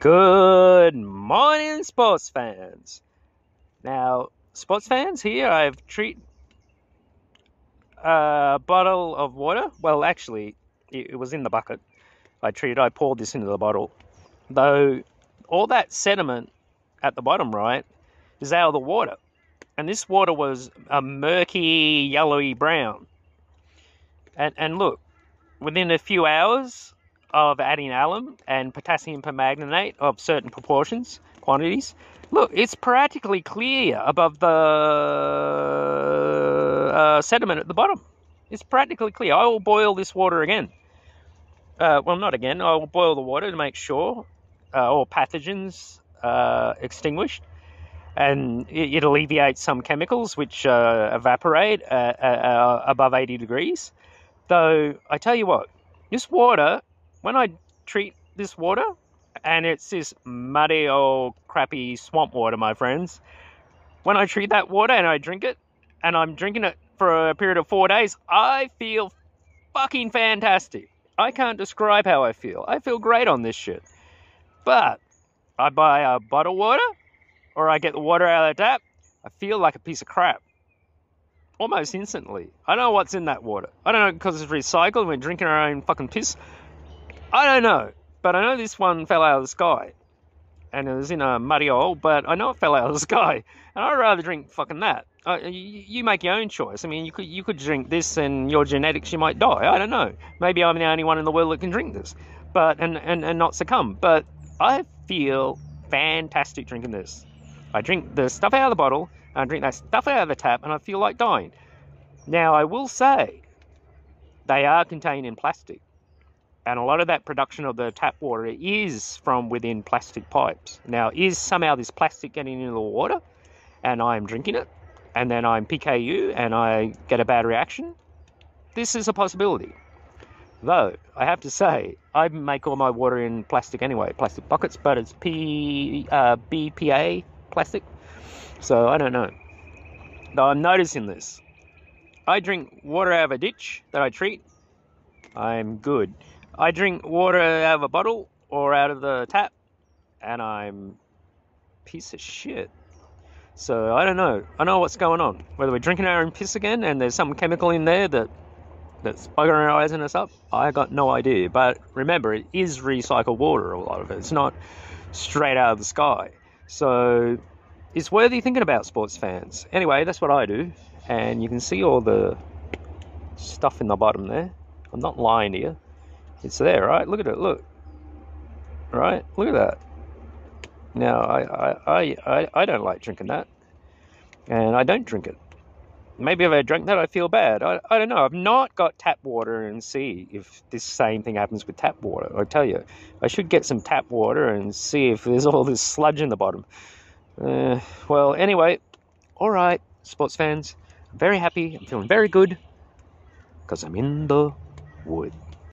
Good morning, sports fans. Now, sports fans, here I've treat a bottle of water. Well, actually, it was in the bucket. I treated. I poured this into the bottle. Though all that sediment at the bottom, right, is out of the water, and this water was a murky, yellowy brown. And and look, within a few hours, of adding alum and potassium permanganate of certain proportions, quantities. Look, it's practically clear above the uh, sediment at the bottom. It's practically clear. I will boil this water again. Uh, well, not again. I will boil the water to make sure uh, all pathogens are extinguished and it, it alleviates some chemicals which uh, evaporate uh, uh, above 80 degrees. Though, I tell you what, this water when I treat this water, and it's this muddy old crappy swamp water, my friends, when I treat that water and I drink it, and I'm drinking it for a period of four days, I feel fucking fantastic. I can't describe how I feel. I feel great on this shit. But I buy a bottle water, or I get the water out of the tap, I feel like a piece of crap. Almost instantly. I know what's in that water. I don't know because it's recycled. We're drinking our own fucking piss. I don't know, but I know this one fell out of the sky, and it was in a muddy hole. But I know it fell out of the sky, and I'd rather drink fucking that. Uh, you, you, make your own choice. I mean, you could you could drink this, and your genetics, you might die. I don't know. Maybe I'm the only one in the world that can drink this, but and and, and not succumb. But I feel fantastic drinking this. I drink the stuff out of the bottle, and I drink that stuff out of the tap, and I feel like dying. Now, I will say, they are contained in plastic and a lot of that production of the tap water is from within plastic pipes. Now, is somehow this plastic getting into the water and I'm drinking it and then I'm PKU and I get a bad reaction? This is a possibility. Though, I have to say, I make all my water in plastic anyway, plastic buckets, but it's P, uh, BPA plastic. So I don't know. Though I'm noticing this. I drink water out of a ditch that I treat. I'm good. I drink water out of a bottle or out of the tap, and I'm piece of shit. So I don't know. I know what's going on. Whether we're drinking our own piss again and there's some chemical in there that that's and us up, I got no idea. But remember, it is recycled water. A lot of it. It's not straight out of the sky. So it's worthy thinking about, sports fans. Anyway, that's what I do, and you can see all the stuff in the bottom there. I'm not lying to you. It's there, right? Look at it. Look. Right? Look at that. Now, I, I, I, I don't like drinking that. And I don't drink it. Maybe if I drank that, I feel bad. I, I don't know. I've not got tap water and see if this same thing happens with tap water. I tell you, I should get some tap water and see if there's all this sludge in the bottom. Uh, well, anyway, all right, sports fans. I'm very happy. I'm feeling very good because I'm in the woods.